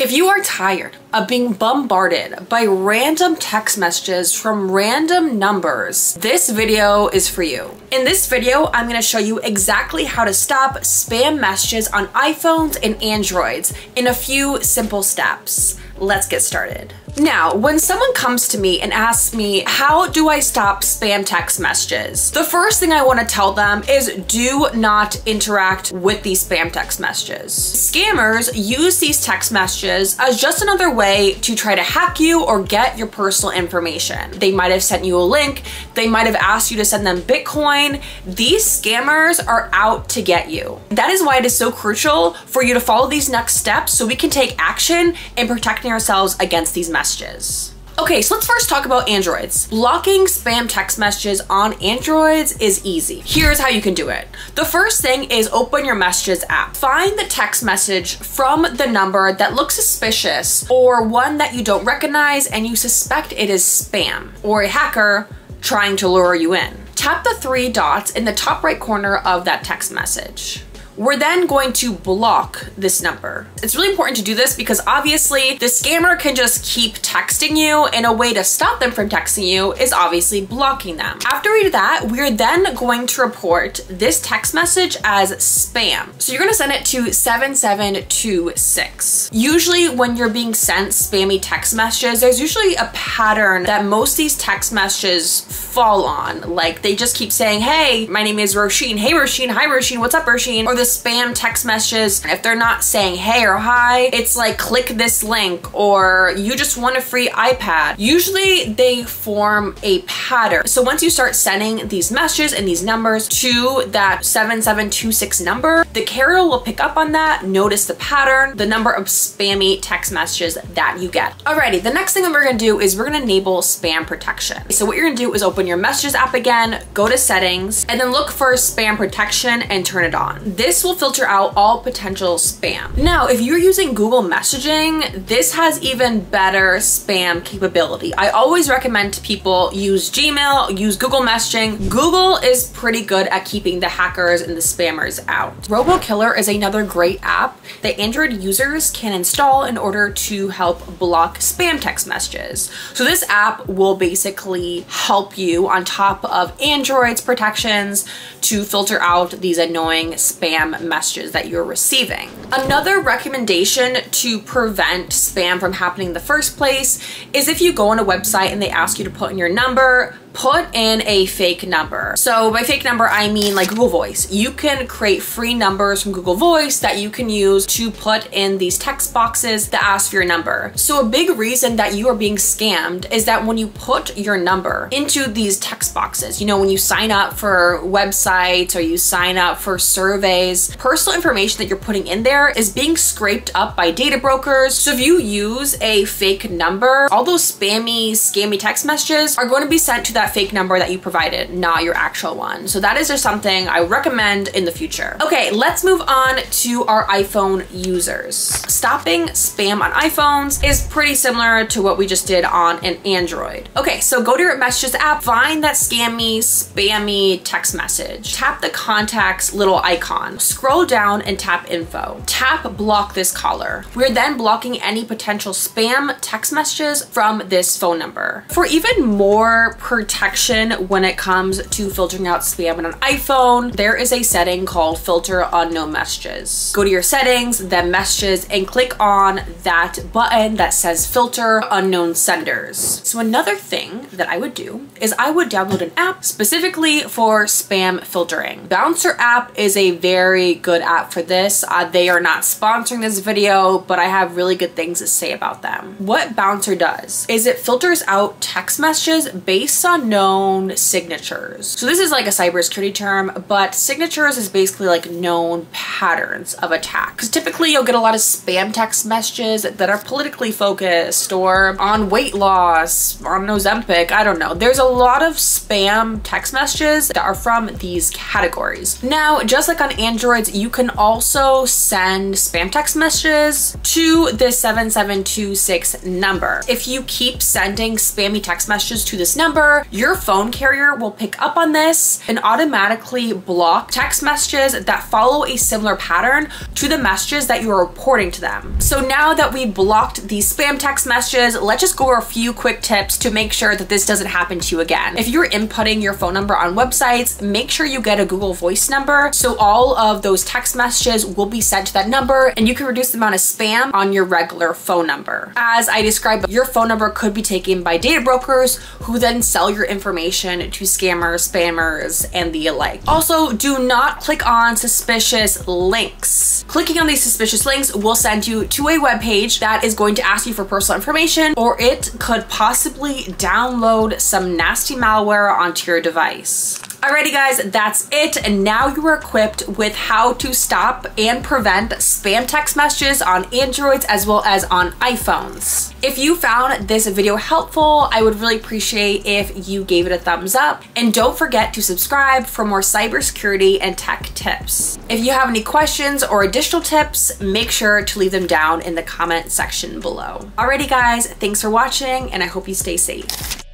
If you are tired of being bombarded by random text messages from random numbers, this video is for you. In this video, I'm gonna show you exactly how to stop spam messages on iPhones and Androids in a few simple steps. Let's get started. Now, when someone comes to me and asks me, how do I stop spam text messages? The first thing I wanna tell them is do not interact with these spam text messages. Scammers use these text messages as just another way to try to hack you or get your personal information. They might have sent you a link, they might have asked you to send them Bitcoin. These scammers are out to get you. That is why it is so crucial for you to follow these next steps so we can take action in protecting ourselves against these messages messages. Okay, so let's first talk about Androids. Blocking spam text messages on Androids is easy. Here's how you can do it. The first thing is open your Messages app. Find the text message from the number that looks suspicious or one that you don't recognize and you suspect it is spam or a hacker trying to lure you in. Tap the three dots in the top right corner of that text message. We're then going to block this number. It's really important to do this because obviously the scammer can just keep texting you and a way to stop them from texting you is obviously blocking them. After we do that, we're then going to report this text message as spam. So you're gonna send it to 7726. Usually when you're being sent spammy text messages, there's usually a pattern that most these text messages fall on. Like they just keep saying, hey, my name is Roisin. Hey Roisin, hi Roisin, what's up Roisin? Or the spam text messages, if they're not saying hey or hi, it's like click this link or you just want a free iPad. Usually they form a pattern. So once you start sending these messages and these numbers to that 7726 number, the carrier will pick up on that, notice the pattern, the number of spammy text messages that you get. Alrighty, the next thing that we're gonna do is we're gonna enable spam protection. So what you're gonna do is open your messages app again, go to settings, and then look for spam protection and turn it on. This this will filter out all potential spam. Now, if you're using Google messaging, this has even better spam capability. I always recommend to people use Gmail, use Google messaging. Google is pretty good at keeping the hackers and the spammers out. RoboKiller is another great app that Android users can install in order to help block spam text messages. So this app will basically help you on top of Android's protections to filter out these annoying spam spam messages that you're receiving. Another recommendation to prevent spam from happening in the first place is if you go on a website and they ask you to put in your number, put in a fake number. So by fake number, I mean like Google Voice. You can create free numbers from Google Voice that you can use to put in these text boxes that ask for your number. So a big reason that you are being scammed is that when you put your number into these text boxes, you know, when you sign up for websites or you sign up for surveys, personal information that you're putting in there is being scraped up by data brokers. So if you use a fake number, all those spammy, scammy text messages are going to be sent to that fake number that you provided, not your actual one. So that is just something I recommend in the future. Okay, let's move on to our iPhone users. Stopping spam on iPhones is pretty similar to what we just did on an Android. Okay, so go to your messages app, find that scammy, spammy text message. Tap the contacts little icon. Scroll down and tap info. Tap block this caller. We're then blocking any potential spam text messages from this phone number. For even more protection protection when it comes to filtering out spam on an iPhone, there is a setting called filter unknown messages. Go to your settings, then messages, and click on that button that says filter unknown senders. So another thing that I would do is I would download an app specifically for spam filtering. Bouncer app is a very good app for this. Uh, they are not sponsoring this video, but I have really good things to say about them. What Bouncer does is it filters out text messages based on known signatures. So this is like a cybersecurity term, but signatures is basically like known patterns of attack. Because typically you'll get a lot of spam text messages that are politically focused or on weight loss, on Ozempic, I don't know. There's a lot of spam text messages that are from these categories. Now, just like on Androids, you can also send spam text messages to this 7726 number. If you keep sending spammy text messages to this number, your phone carrier will pick up on this and automatically block text messages that follow a similar pattern to the messages that you are reporting to them. So now that we've blocked these spam text messages, let's just go over a few quick tips to make sure that this doesn't happen to you again. If you're inputting your phone number on websites, make sure you get a Google Voice number so all of those text messages will be sent to that number and you can reduce the amount of spam on your regular phone number. As I described, your phone number could be taken by data brokers who then sell your information to scammers, spammers, and the like. Also, do not click on suspicious links. Clicking on these suspicious links will send you to a web page that is going to ask you for personal information or it could possibly download some nasty malware onto your device. Alrighty guys, that's it. And now you are equipped with how to stop and prevent spam text messages on Androids as well as on iPhones. If you found this video helpful, I would really appreciate if you gave it a thumbs up. And don't forget to subscribe for more cybersecurity and tech tips. If you have any questions or additional tips, make sure to leave them down in the comment section below. Alrighty guys, thanks for watching and I hope you stay safe.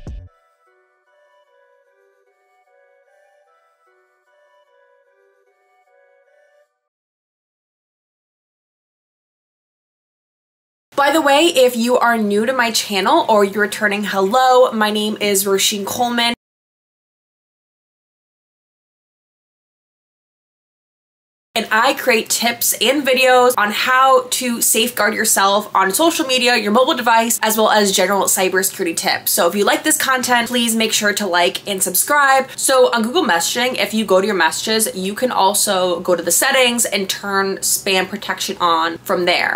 By the way, if you are new to my channel or you're returning hello, my name is Roisin Coleman. and I create tips and videos on how to safeguard yourself on social media, your mobile device, as well as general cybersecurity tips. So if you like this content, please make sure to like and subscribe. So on Google Messaging, if you go to your messages, you can also go to the settings and turn spam protection on from there.